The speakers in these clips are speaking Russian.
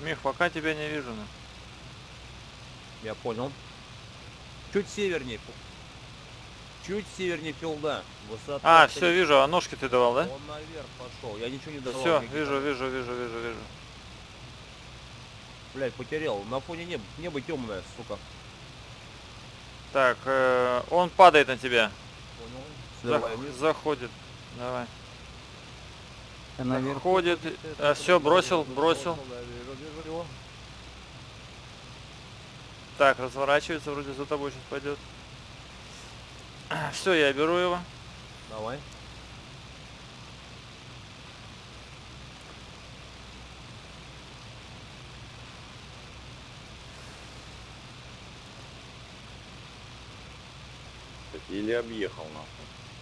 Мих, пока тебя не вижу. ну. Я понял. Чуть севернее. Чуть севернее филда. Высота. А, все, вижу, а ножки ты давал, да? Он наверх пошел. Я ничего не давал. Все, вижу, вижу, вижу, вижу, вижу. Блядь, потерял. На фоне неба. Небо темное, сука. Так, э, он падает на тебя. Понял. Вниз. заходит. Давай. А наверху Заходит. это, все, бросил, Понял, бросил. да, вижу, вижу его. Так, разворачивается, вроде за тобой сейчас пойдет. Все, я беру его. Давай. Или объехал нахуй.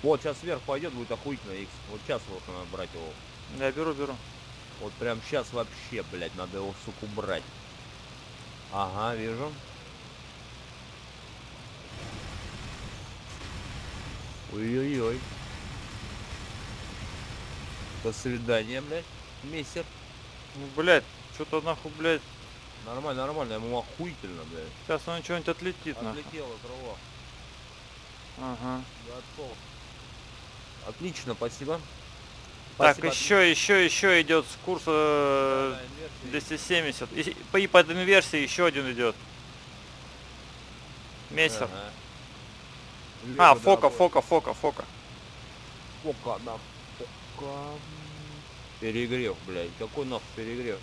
Вот сейчас вверх пойдет, будет охуительно X. Вот сейчас вот надо брать его. Я беру, беру. Вот прям сейчас вообще, блядь, надо его, суку, брать. Ага, вижу. Ой-ой-ой. До свидания, блядь. Мессер. Ну, блядь, что-то нахуй, блядь. Нормально, нормально, ему охуительно, блядь. Сейчас он что-нибудь отлетит, нахуй. Отлетело крыло. Ага. Готов. Отлично, спасибо. Так, Спасибо, еще, еще, еще идет с курса э, отлично. 270. И, по- и под инверсией еще один идет. Мессер. Ага. А, фока, фока, фока, фока. Фока, да, фока. Перегрев, блядь. Какой нахуй перегрев?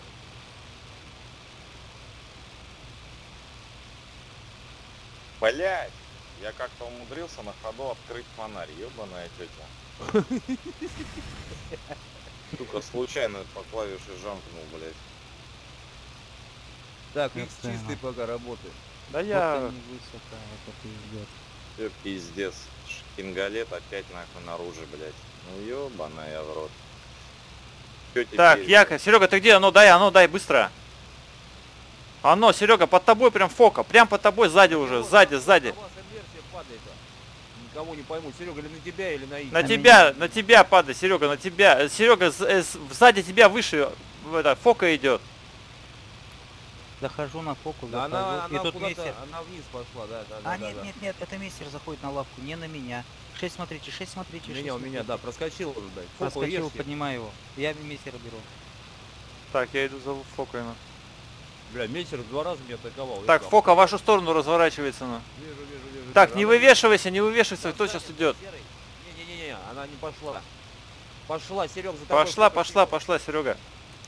Блять! Я как-то умудрился на ходу открыть фонарь, ебаная тетя. Только случайно по клавише жамкнул, блять. Так, понял. чистый пока работает. Да я... это пиздец. Все, пиздец. Шкингалет опять нахуй наружу, блять. Ну ебаная в рот. Так? Яка, Серега, ты где? А ну дай, а ну дай, быстро. Оно, Серега, под тобой прям фока. Прям под тобой сзади уже, сзади, сзади. А. Никого не пойму. Серега, или на тебя, или на X? На На тебя, на тебя падай, Серега, на тебя. Серега, с- э, с- сзади тебя выше, в это, фока идет. Захожу на фокус, Да захожу, она, и она тут мессер. она вниз пошла, да, да, да. А, да, нет, да. нет, нет, это мессер заходит на лавку, не на меня. 6 смотрите, 6 смотрите, шесть Меня, у меня, да, проскочил блядь. Фоку Проскочил, режьте. поднимаю его. Я мессера беру. Так, я иду за фокой. ну. Бля, мессер два раза меня атаковал. Так, фока в вашу сторону разворачивается. Ну. Вижу, вижу, вижу. Так, вижу. не Она- вывешивайся, не вывешивайся, Да, кто сейчас идет. Не-не-не, она не пошла. Пошла, Серег, за тобой. Пошла, пошла, пошла, Серега.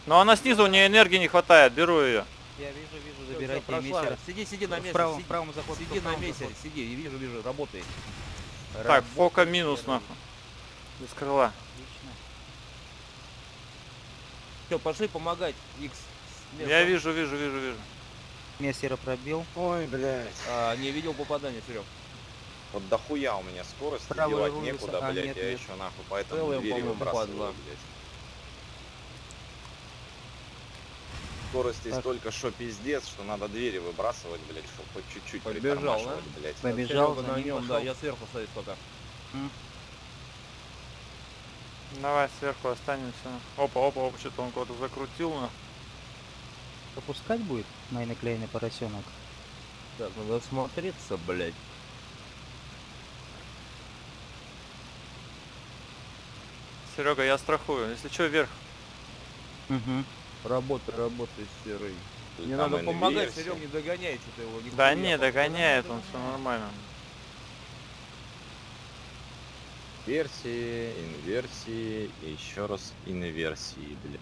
Но она снизу, у нее энергии не хватает, беру ее. Я вижу, вижу, забирайте прошла. мессера. Сиди, сиди на В месте. правом, сиди, правом заход. сиди на месте, сиди, и вижу, вижу, работает. Так, фока минус, нахуй. Без крыла. Отлично. Все, пошли помогать, X. Я вижу, вижу, вижу, вижу. Мессера пробил. Ой, блядь. А, не видел попадания, Серег. Вот дохуя у меня скорость, Правый девать некуда, а, блядь, нет, я нет. еще нахуй поэтому Целый, двери выбрасываю, блядь. Скорости Так. столько, что пиздец, что надо двери выбрасывать, блядь, чтобы хоть чуть-чуть Побежал, да? блядь. Побежал, на нем, да, я сверху стоит пока. Давай сверху останемся. Опа, опа, опа, что-то он кого-то закрутил. ну. Пропускать будет мой наклеенный поросенок? Так, надо смотреться, блядь. Серега, я страхую. Если что, вверх. Угу. Работай, работай, серый. Или Не там надо помогать, инверсия. Серег, не догоняй что-то его. Да нихуя, не, догоняет он, все нормально. Версии, инверсии, и еще раз инверсии, блядь.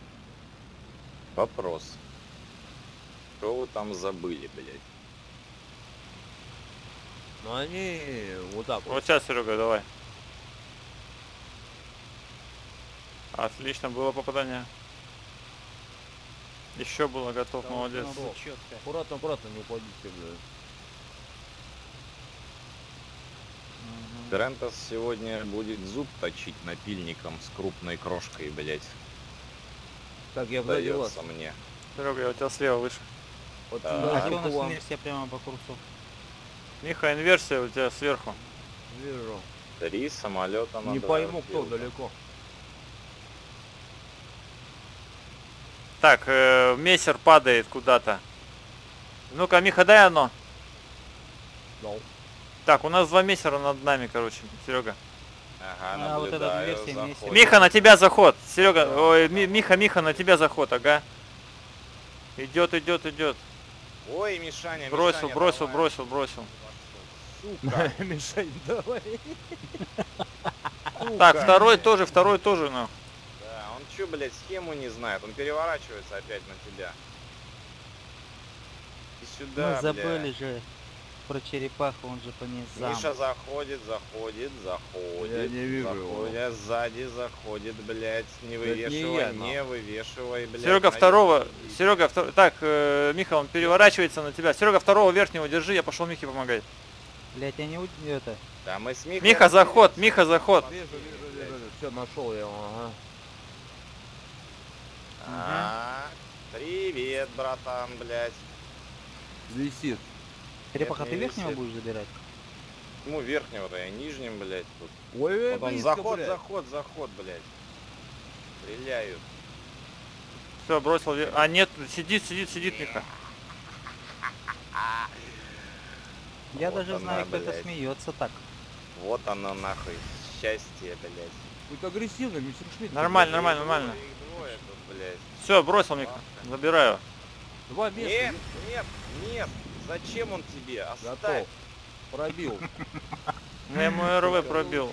Вопрос. Что вы там забыли, блядь? Ну они вот так вот. Вот сейчас, Серега, давай. Отлично, было попадание. Еще было готов, Да, молодец. четко. Аккуратно, аккуратно, не упадите, блядь. Мгм. Дрентос сегодня будет зуб точить напильником с крупной крошкой, блядь. Так, я сзади вас. Дается мне. Серега, я у тебя слева выше. Вот Да. А что у нас инверсия прямо по курсу? Миха, инверсия у тебя сверху. Вижу. Три самолета на Не пойму, кто далеко. Так, э, мессер падает куда-то. Ну-ка, Миха, дай оно. Ну, Так, у нас два мессера над нами, короче, Серега. Ага, А, вот наблюдаю, версия. Миха, на тебя заход. Серега, ой, Ми- Миха, Миха, на тебя заход, ага. Идет, идет, идет. Ой, Мишаня, Бросил, Мишаня, бросил, давай. бросил, бросил. Сука, Мишань, давай. Так, второй тоже, второй тоже, ну. Чё, блядь, схему не знает? Он переворачивается опять на тебя. И сюда, Мы забыли блядь. же про черепаху, он же по ней. Миша заходит, заходит, заходит. Я не вижу его. заходит, сзади заходит, блядь. Не Это не вывешивай, я, не вывешивай, блядь. Серега на второго, видео. Серега втор- Так, э, Миха, он переворачивается на тебя. Серега второго верхнего держи, я пошел Михе помогать. Блять, я не у... это. Да мы с Михой Миха, заход. Миха, заход. Вижу, вижу, вижу. Все, нашел я его, ага. А, Привет, братан, блядь. Висит. Черепаха, ты верхнего висит. будешь забирать? Ну, верхнего-то я нижним, блядь, тут. Ой, он близко, заход, блядь. заход, заход, блядь. Стреляют. Все, бросил. ве- А нет, сидит, сидит, сидит Миха. Я Вот даже она, знаю, кто это смеется так. Вот оно нахуй. Счастье, блядь. Будь агрессивный, мистер Шмидт. Нормально, нормально, нормально. Блядь. Все, бросил Миха. Забираю. Два места. Нет, нет, нет. Зачем он тебе? Оставь. Готов. Пробил. Ну, Я ему РВ пробил.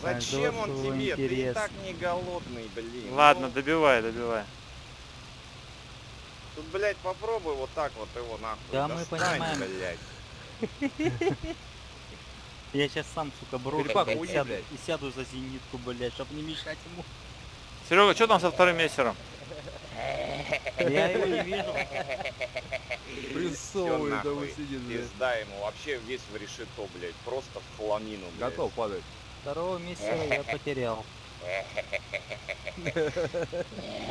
Зачем он тебе? Ты и так не голодный, блин. Ладно, добивай, добивай. Тут, блядь, попробуй вот так вот его нахуй. Да мы понимаем. блядь. Я сейчас сам, сука, брошу и сяду за зенитку, блядь, чтоб не мешать ему. Серега, что там со вторым мессером? Я его не вижу. Нахуй. вы сидит, блядь. Пизда ему. Вообще весь в решето, блядь. Просто в хламину, блядь. Готов падать. Второго месяца я потерял.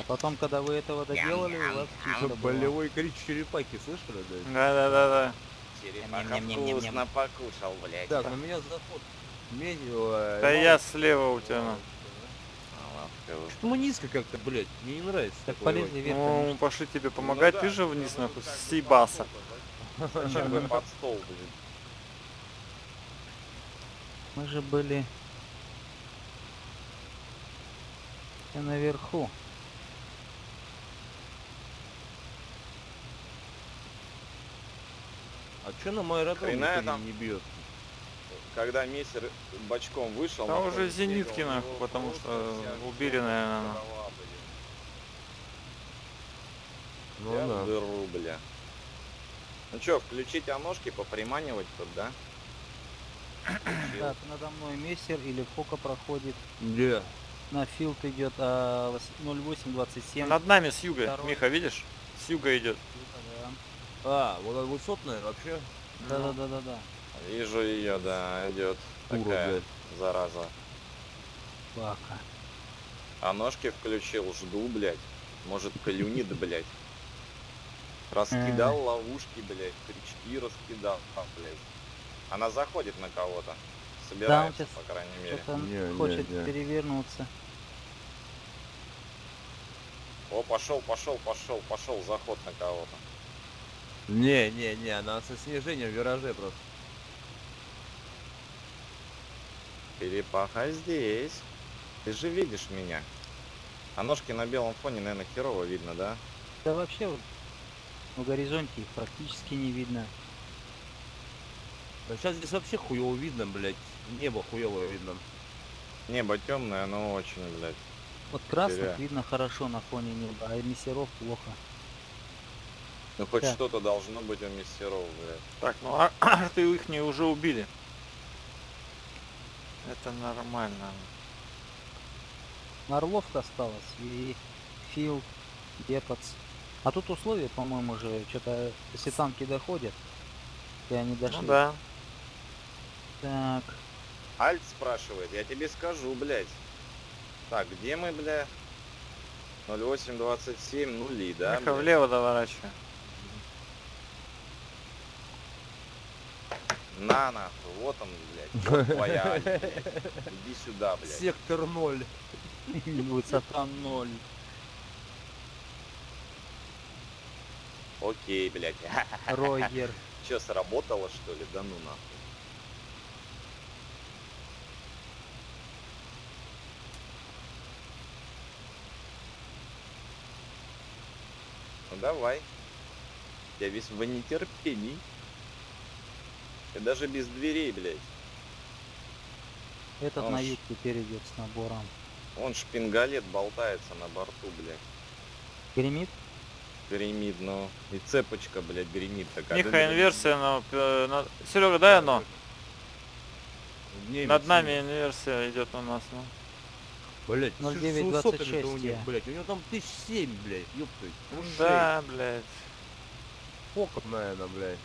Потом, когда вы этого доделали, у вас чисто. Болевой крик черепахи, слышали, блядь? Да, да, да, да. Черепаха вкусно покушал, блядь. Так, на меня заход. Медио. Да я слева у тебя. Ну. Что-то мы низко как-то, блядь. Мне не нравится. Так полезли вверх. Ну, конечно. пошли тебе помогать, Ну да. ты же вниз Ну, нахуй, съебался. стол, Зачем вы под стол, блин? Мы же были... все наверху. А чё на мой аэродром не бьет? Когда мессер бочком вышел... Да нахуй, уже зенитки, нахуй, потому что убили, наверное, ну. Ну Я да. дыру, бля. Ну чё, включить оножки, поприманивать тут, да? Так, надо мной мессер или фока проходит. Где? На филд идет а, вос- 0827. Над нами с юга, Второй. Миха, видишь? С юга идет. А, вот это высотная вообще? Да, да, да, да, да. Вижу ее, да, идет. Такая блядь. зараза. Бака. А ножки включил, жду, блядь. Может клюнет, блядь. Раскидал ловушки, блядь, крючки раскидал, а, блядь. Она заходит на кого-то. Собирается, щас- по крайней мере. Он Не, не, хочет не. перевернуться. О, пошел, пошел, пошел, пошел, заход на кого-то. Не, не, не, она со снижением в вираже просто. Перепаха здесь. Ты же видишь меня. А ножки на белом фоне, наверное, херово видно, да? Да вообще вот в горизонте их практически не видно. Да сейчас здесь вообще хуево видно, блядь. Небо хуево видно. Небо темное, но очень, блядь. Вот красных Зря. видно хорошо на фоне неба, а мессеров плохо. Ну хоть что-то должно быть у мессеров, блядь. Так, ну а- арты их не уже убили. Это нормально. Орловка осталась и Филд, Депац. А тут условия, по-моему, же что-то, если танки доходят, и они дошли. Ну да. Так, Альт спрашивает, я тебе скажу, блядь. Так, где мы, бля? 0827 нули, да? Блядь? влево доворачивай. На нахуй, вот он, блядь, твоя. Иди сюда, блядь. Сектор ноль. Высота ноль. Окей, блядь. Ройер. Че, сработало что ли? Да ну нахуй. Ну давай. Я весь в нетерпении. И даже без дверей, блядь. Этот Он на юг теперь идет с набором. Он шпингалет болтается на борту, блядь. Гремит? Гремит, ну. И цепочка, блядь, гремит. такая. Миха, инверсия, но... Серега, дай оно. Немец, Над нами немец. инверсия идет у нас, ну. Блять, 0926 у них, блять. У него там тысяч семь, блять. Ёпты. Да, блядь. Фокус, наверное, блять.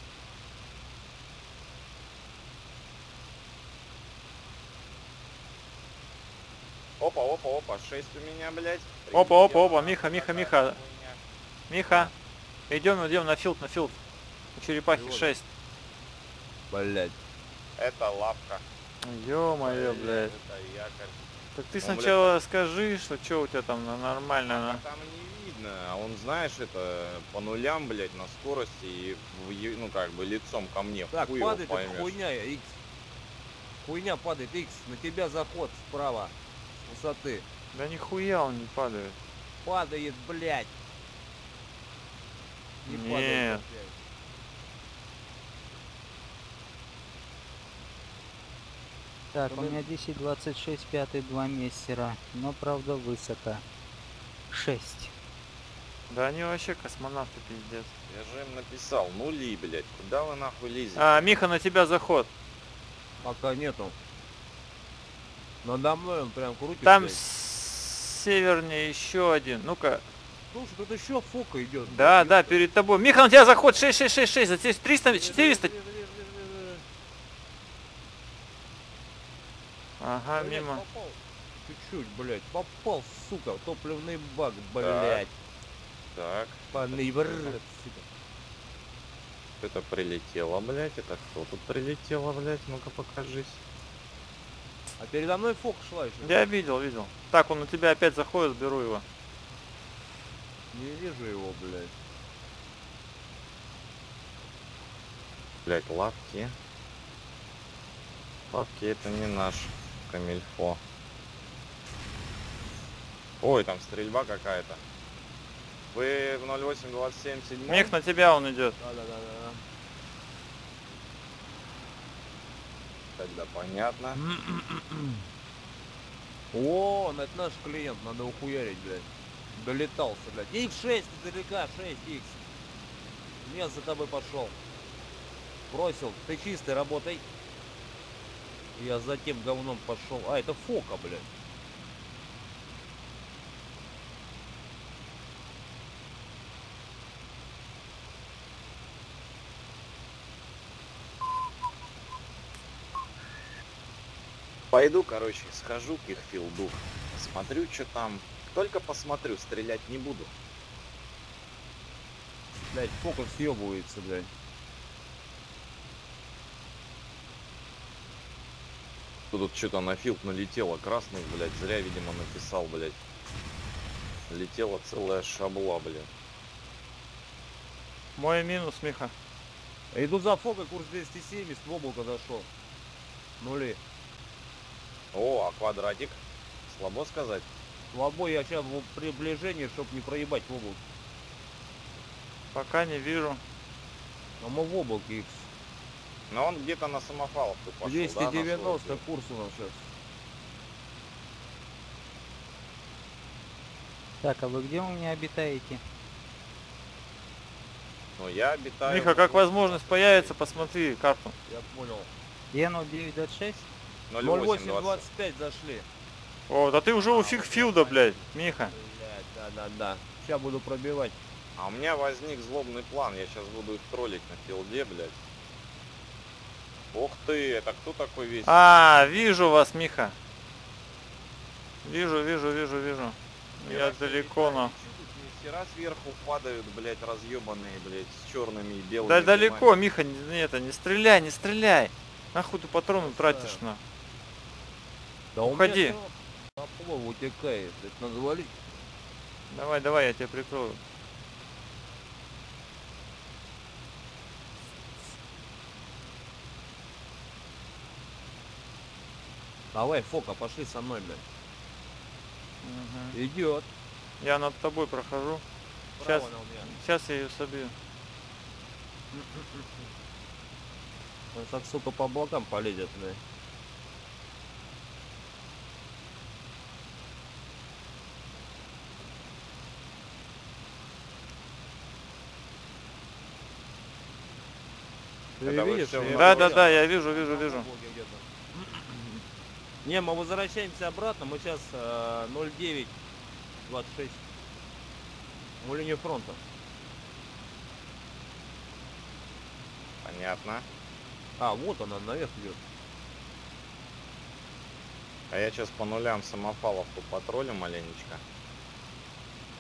Опа, опа, опа, 6 у меня, блядь. Опа, опа, опа, Миха, Миха, Миха. Миха, идем, идем на филд, на филд. У черепахи Приводим. 6. Блять. Это лапка. Ё-моё, блядь. Это якорь. Так ты Ну, блядь, сначала скажи, что что у тебя там на- нормально. А на- там не видно, а он, знаешь, это по нулям, блядь, на скорости и, в ну, как бы, лицом ко мне. Так, Хуй падает эта хуйня, X. Хуйня падает, X. На тебя заход справа. Высоты. Да нихуя он не падает. Падает, блять. Не Нет. падает опять. Так, у меня 10-26, пятый, два мессера. Но, правда, высоко. 6. Да они вообще космонавты пиздец. Я же им написал, нули, блядь, куда вы нахуй лезете? А, Миха, на тебя заход. Пока нету. Надо мной он прям крутит. Там севернее еще один. Ну-ка. Слушай, тут еще фока идет. Да, да, перед тобой. Миха, на тебя заход 6-6-6-6. За здесь 300, 400. Ага, Блядь, мимо. Чуть-чуть, блядь. Попал, сука. Топливный бак, блядь. Так, сука. это прилетело, блядь, это кто тут прилетело, блядь, ну-ка покажись. А передо мной фок шла еще. Я видел, видел. Так, он на тебя опять заходит, беру его. Не вижу его, блядь. Блядь, лапки. Лапки это не наш камильфо. Ой, там стрельба какая-то. Вы в 0827 седьмом? Мих, на тебя он идет. Да, да, да, да. Тогда понятно. О, это наш клиент, надо ухуярить, блядь. Долетался, блядь. X6 издалека, 6X. Я за тобой пошел. Бросил. Ты чистый, работай. Я за тем говном пошел. А, это фока, блядь. Пойду, короче, схожу к их филду. Смотрю, что там. Только посмотрю, стрелять не буду. Блядь, фока съебывается, блядь. Тут что-то на филд налетело красных, блядь. Зря, видимо, написал, блядь. Летела целая шабла, блядь. Мой минус, Миха. Иду за фокой, курс 270, в облако зашел. Нули. О, а квадратик? Слабо сказать? Слабо я сейчас в приближении, чтоб не проебать в облако. Пока не вижу. А мы в облаке X. Но он где-то на самофаловку пошел, да, на свой 290 филд? курс у нас сейчас. Так, а вы где у меня обитаете? Ну, я обитаю... Миха, как возможность появится, посмотри карту. Я понял. Ено 926? 0820. 0825 зашли. О, да ты уже у фиг филда, блядь. Миха. Блядь, да, да, да. Сейчас буду пробивать. А у меня возник злобный план. Я сейчас буду их троллить на филде, блядь. Ух ты, это кто такой весь? А, вижу вас, Миха. Вижу, вижу, вижу, вижу. Я Мира далеко, но... Мастера сверху падают, блядь, разъебанные, блядь, с черными и белыми. Да далеко, Миха, не, не это, не стреляй, не стреляй. Нахуй ты патроны тратишь на. Да Уходи. На плов утекает. Это надо. Давай, давай, я тебя прикрою. Давай, Фока, пошли со мной, блядь. Угу. Идет. Я над тобой прохожу. Сейчас, сейчас я ее собью. Он так, сука, по облакам полезет, блядь. Ты Это вы видишь, Да, да, да, я вижу, вижу, вижу. Не, мы возвращаемся обратно, мы сейчас э, 09.26. Мы линию фронта. Понятно. А, вот она, наверх идет. А я сейчас по нулям самопаловку патрулю маленечко.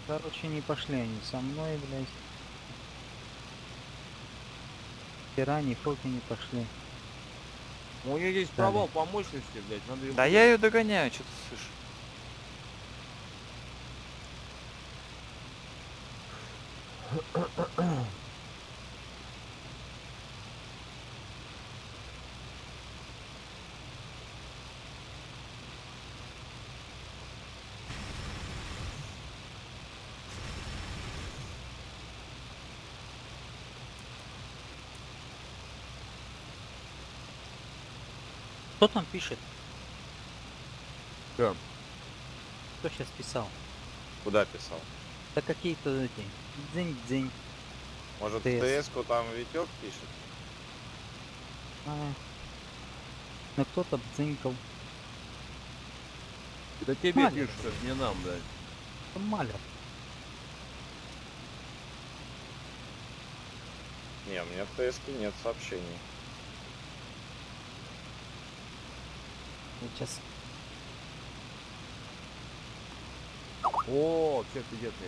Короче, не пошли они со мной, блядь. Вчера ни фоки не пошли. У нее есть Далее. провал по мощности, блядь, надо её Да я ее догоняю, что ты слышишь? Кто там пишет? Да. Кто сейчас писал? Куда писал? Да какие-то эти. Дзынь-дзынь. Может, ТС. ТС-ку там Витек пишет? А. Ну кто-то бдзынькал. Это тебе Маля. пишут, не нам, блядь. Это Маля. Не, у меня в ТС-ке нет сообщений. Сейчас. О, все где ты?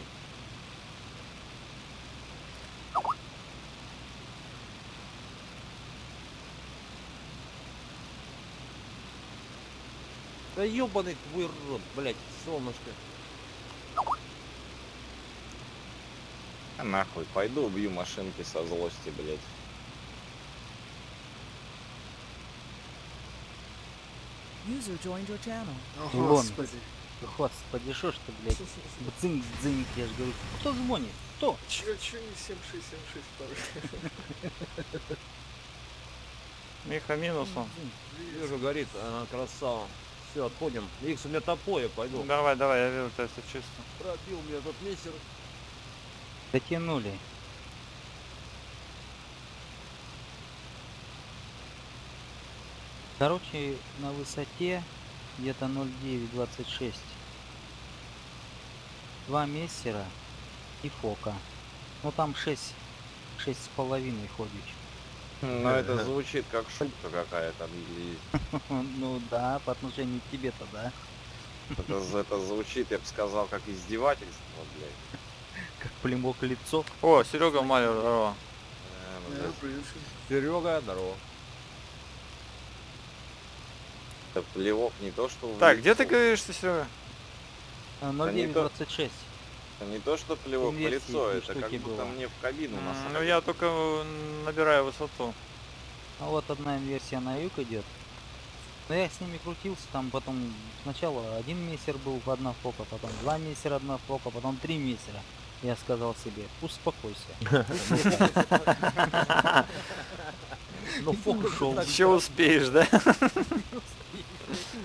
Да ебаный твой рот, блядь, солнышко. А нахуй, пойду убью машинки со злости, блядь. User joined your channel. О, Вон. Господи. Господи, шо ж ты, блядь? Бцинь-дзынь, я же говорю. Кто звонит? Кто? Чё, чё не 7676 второй? Миха минусом. Вижу, горит, она красава. Все, отходим. Икс, у меня топо, я пойду. Давай, давай, я вижу, это чисто. Пробил меня этот мессер. Дотянули. Короче, на высоте где-то 0,926. Два мессера и фока. Ну там 6, 6 с половиной ходич. Но это звучит как шутка какая-то. Ну да, по отношению к тебе-то, да. Это, это звучит, я бы сказал, как издевательство, блядь. Как племок лицо. О, Серега Малер, здорово. Э. Серега, здорово. Это плевок не то, что в Так, где ты говоришь, ты, Серега? А, Да не то. 0,926. Это не то, что плевок в лицо, три это как будто было. мне в кабину насрали. Ну я только э, набираю высоту. А вот одна инверсия на юг идет. Но я с ними крутился, там потом сначала один мессер был, одна фока, потом два мессера, одна фока, потом три мессера. Я сказал себе, успокойся. Ну, фокус ушел. Еще успеешь, да? И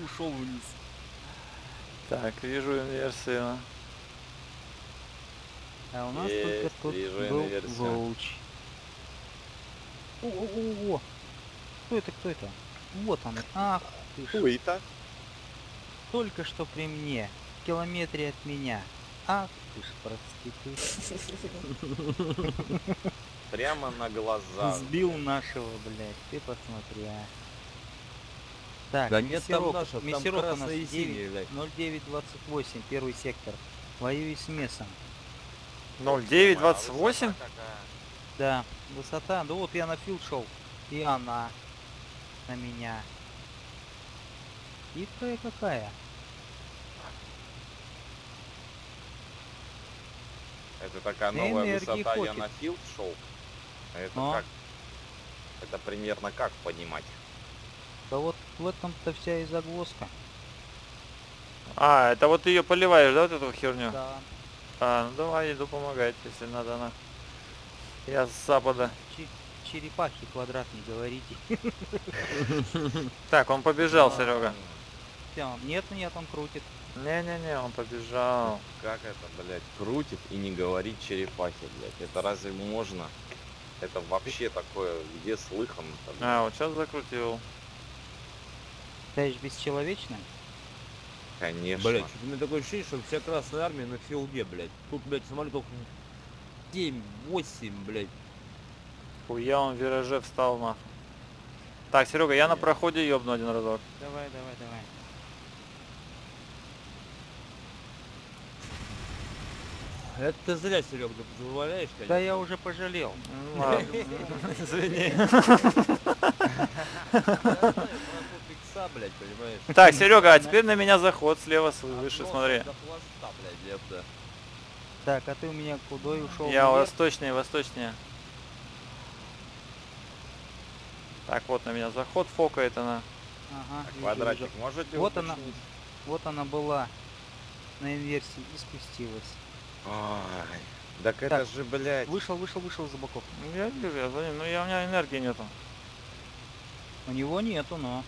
ушел вниз. Так, вижу инверсию. А у нас Есть, только тут вижу был. Волч. О-о-о! Кто это, кто это? Вот он. Ах ты ж. Хуй-то. Только что при мне. В километре от меня. Ах ты ж, проститут. Прямо на глаза. Сбил нашего, блядь. Ты посмотри, а. Так, Да нет там мессерок- наших, там у нас красные и 9 синие, блядь. 0928, первый сектор. Воюю с мясом. 0,928? Да, высота. Да вот я на филд шел. И она на меня. Хитрая какая. Это такая новая Энергии высота, я хватит. на филд шел. А Это Но. как? Это примерно как понимать? Да вот В этом-то вся и загвоздка. А, это вот ты ее поливаешь, да, вот эту херню? Да. А, ну давай, иду помогать, если надо она. Я с запада. Че- черепахи квадрат не говорите. Так, он побежал, Серега. Нет, нет, он крутит. Не-не-не, он побежал. Как это, блядь, крутит и не говорит черепахи, блядь? Это разве можно? Это вообще такое, где слыхано-то, блядь? А, вот сейчас закрутил. Ты же бесчеловечная? Конечно. Блять, что-то у меня такое ощущение, что вся Красная Армия на филде, блядь. Тут, блядь, самолетов 7, 8, блядь. Хуя он в вираже встал нахуй. Так, Серега, я на проходе ёбну один разок. Давай, давай, давай. Это ты зря, Серег, ты позволяешь, Да конечно. я уже пожалел. Ну ладно. Извини. Я икса, блядь, понимаешь? Так, Серега, а теперь на меня заход слева с- выше, От смотри. Так, а ты у меня кудой ушел? Я наверх? восточнее, восточнее. Так, вот на меня заход фокает она. Ага, А Квадратик можете Вот она. Вот она была на инверсии и спустилась. Ай, так Так. это же, блядь. Вышел, вышел, вышел за боков. Ну, Я вижу, я за ним, но я, у меня энергии нету. У него нету, но.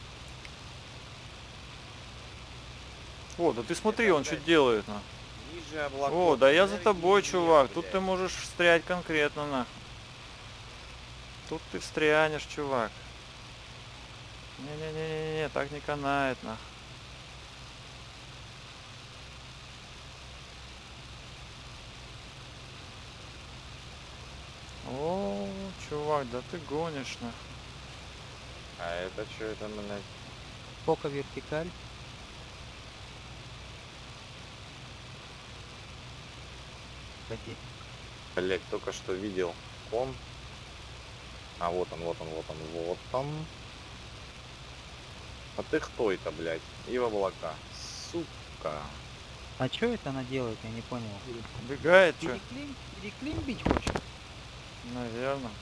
О, да ты смотри, Это, он что делает, на. Ниже облаков. О, да я за тобой, нет, чувак. Тут блядь. ты можешь встрять конкретно, на. Тут ты встрянешь, чувак. Не-не-не-не-не, так не канает, на. О, чувак, да ты гонишь, на. А это что это, блядь? Пока вертикаль. Погоди. Блядь, только что видел он. А вот он, вот он, вот он, вот он. А ты кто это, блядь? И в облака. Сука. А что это она делает, я не понял. Бегает, что? Переклин... Переклимбить хочет? Наверное.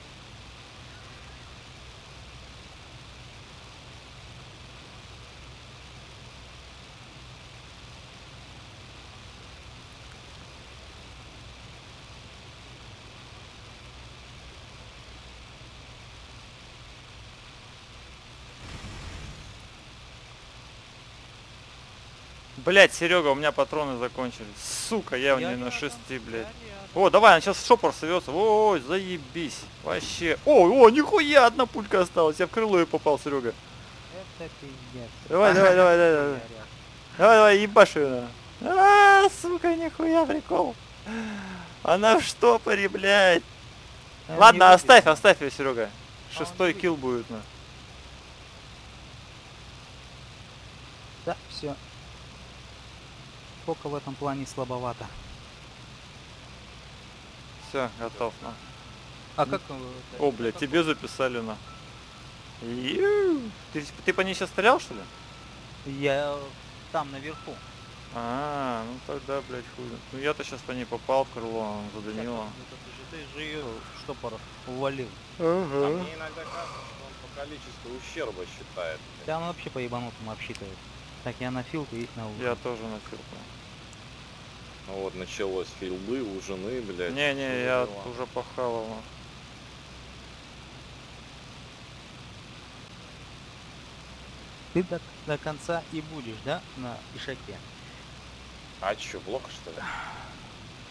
Блять, Серега, у меня патроны закончились. Сука, я, не на рядом, шести, блядь. О, давай, он сейчас шопор совется. Ой, заебись. Вообще. О, о, нихуя, одна пулька осталась. Я в крыло и попал, Серега. Это пиздец. Давай, давай, давай, давай, давай. Давай, давай, ебашь ее. А, сука, нихуя, прикол. Она в штопоре, блядь. Ладно, оставь, оставь ее, Серега. А, Шестой килл будет, на. Да, все. Пока в этом плане слабовато. Все, готов, на. А как... э, О, блядь, как тебе записали, на. Ю. Ты, ты по ней сейчас стрелял, что ли? Я там наверху. А, ну тогда, блядь, хуй. Ну я-то сейчас по ней попал в крыло, он задымило. Это ты же, ты же ее штопор увалил. А мне иногда кажется, что он по количеству ущерба считает. блядь. Да он вообще по ебанутому обсчитывает. Так, я на филку их на Я тоже на филку. Ну вот началось филды у жены, блядь. Не-не, я дела? уже похавал. Ты до, до конца и будешь, да, на ишаке? А чё, блок что ли?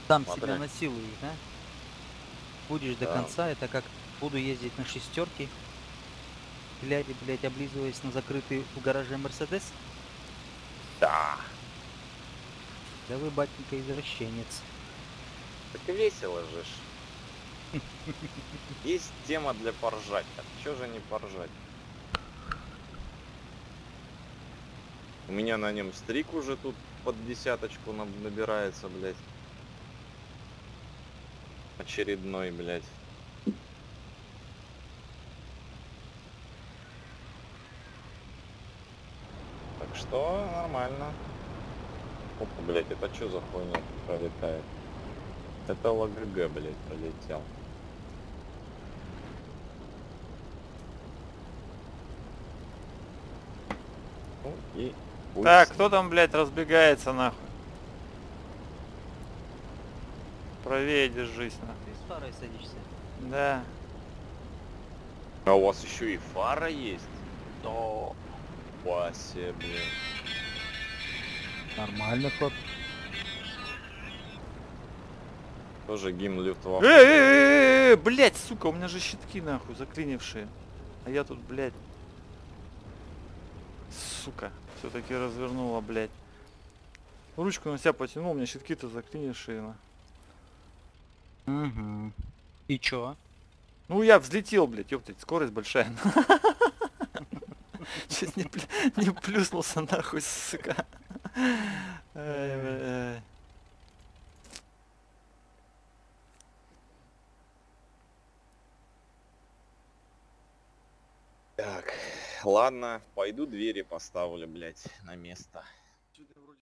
Там Смотри. себя насилуешь, да? Будешь до Да. конца, это как буду ездить на шестерке, глядя, блядь, облизываясь на закрытый в гараже Мерседес. Да. Да вы, батенька, извращенец. Так и весело же ж. Есть тема для поржать. Так чё же не поржать? У меня на нем стрик уже тут под десяточку наб- набирается, блядь. Очередной, блядь. Так что нормально. Опа, блядь, это что за хуйня пролетает? Это ЛГГ, блядь, пролетел. Ну и пусть Так, кто там, блядь, разбегается нахуй? Правее держись, нахуй. Ты с фарой садишься. Да. А у вас еще и фара есть? Да. Вася, блин. Нормальный ход. Тоже гимн Эй, Люфтваффе. эй, эй, эй, блядь, сука, у меня же щитки нахуй заклинившие. А я тут, блядь. Сука, все-таки развернула, блядь. Ручку на себя потянул, у меня щитки-то заклинившие. на. Угу. И чё? Ну я взлетел, блядь, ёптать, скорость большая. Чуть не, плю- не плюснулся нахуй, сука. Ай. Так, ладно, пойду двери поставлю, блядь, на место.